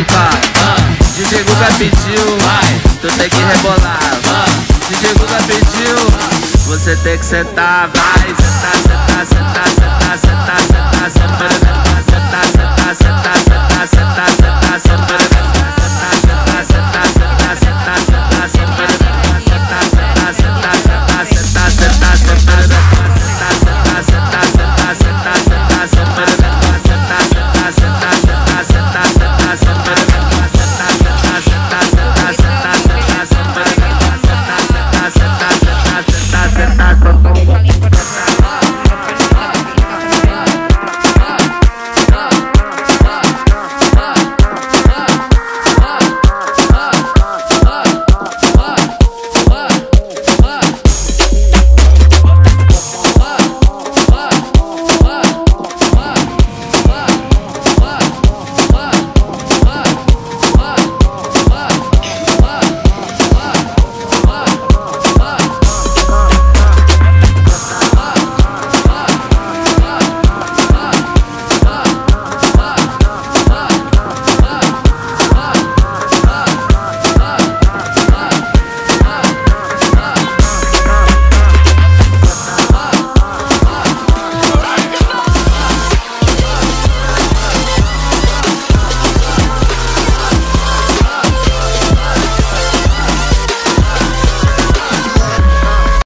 você que. DJ Guga pediu, tu tem que rebolar. DJ Guga pediu, você tem que sentar, vai, sentar, sentar, sentar, sentar, sentar, sentar, sentar, sentar.